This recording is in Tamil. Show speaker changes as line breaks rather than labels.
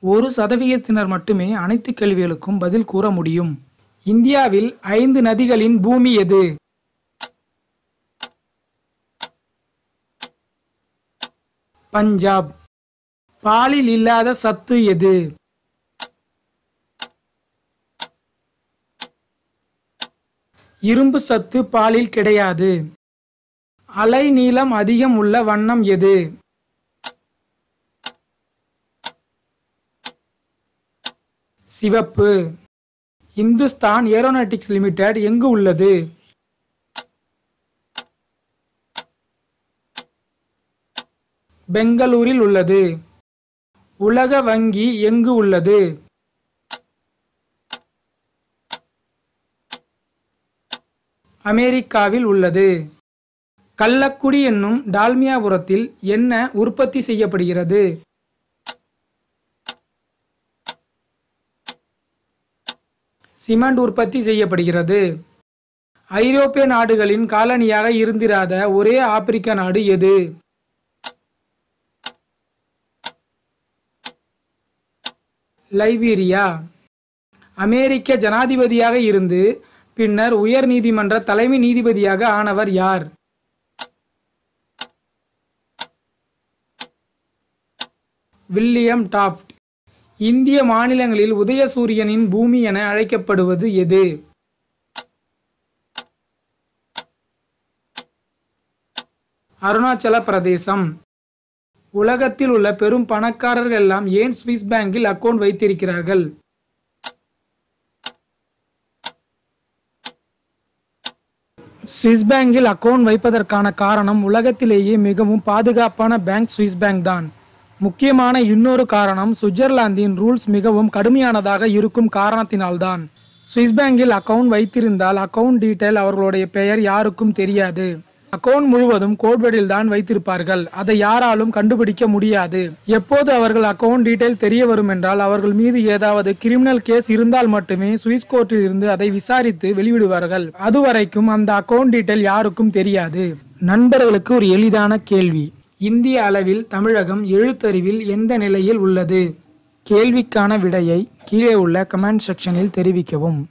ஒரு சதவிகிதத்தினர் மட்டுமே அனைத்து கேள்விகளுக்கும் பதில் கூற முடியும். இந்தியாவில் ஐந்து நதிகளின் பூமி எது? பஞ்சாப். பாலில் இல்லாத சத்து எது? இரும்பு சத்து பாலில் கிடையாது. அலை நீளம் அதிகம் உள்ள வண்ணம் எது? சிவப்பு. இந்துஸ்தான் ஏரோநாட்டிக்ஸ் லிமிடெட் எங்கு உள்ளது? பெங்களூரில் உள்ளது. உலக வங்கி எங்கு உள்ளது? அமெரிக்காவில் உள்ளது. கள்ளக்குடி என்னும் டால்மியாபுரத்தில் என்ன உற்பத்தி செய்யப்படுகிறது? சிமெண்ட் உற்பத்தி செய்யப்படுகிறது. ஐரோப்பிய நாடுகளின் காலனியாக இருந்திராத ஒரே ஆப்பிரிக்க நாடு எது? லைபீரியா. அமெரிக்க ஜனாதிபதியாக இருந்து பின்னர் உயர் நீதிமன்ற தலைமை நீதிபதியாக ஆனவர் யார்? William Taft. இந்திய மாநிலங்களில் உதயசூரியனின் பூமி என அழைக்கப்படுவது எது? அருணாச்சல பிரதேசம். உலகத்தில் உள்ள பெரும் பணக்காரர்கள் எல்லாம் ஏன் சுவிஸ் பேங்கில் அக்கவுண்ட் வைத்திருக்கிறார்கள்? சுவிஸ் பேங்கில் அக்கவுண்ட் வைப்பதற்கான காரணம் உலகத்திலேயே மிகவும் பாதுகாப்பான பேங்க் சுவிஸ் பேங்க் தான். முக்கியமான இன்னொரு காரணம் சுவிட்சர்லாந்தின் ரூல்ஸ் மிகவும் கடுமையானதாக இருக்கும் காரணத்தினால்தான். சுவிஸ் பேங்கில் அக்கவுண்ட் வைத்திருந்தால் அக்கவுண்ட் டீட்டெயில் அவர்களுடைய பெயர் யாருக்கும் தெரியாது. அக்கவுண்ட் முழுவதும் கோட்வேர்டில் தான் வைத்திருப்பார்கள். அதை யாராலும் கண்டுபிடிக்க முடியாது. எப்போது அவர்கள் அக்கவுண்ட் டீட்டெயில் தெரிய வரும் என்றால் அவர்கள் மீது ஏதாவது கிரிமினல் கேஸ் இருந்தால் மட்டுமே சுவிஸ் கோர்ட்டில் இருந்து அதை விசாரித்து வெளிவிடுவார்கள் அதுவரைக்கும் அந்த அக்கவுண்ட் டீட்டெயில் யாருக்கும் தெரியாது. நண்பர்களுக்கு ஒரு எளிதான கேள்வி. இந்திய அளவில் தமிழகம் எழுத்தறிவில் எந்த நிலையில் உள்ளது? கேள்விக்கான விடையை கீழே உள்ள கமெண்ட் செக்ஷனில் தெரிவிக்கவும்.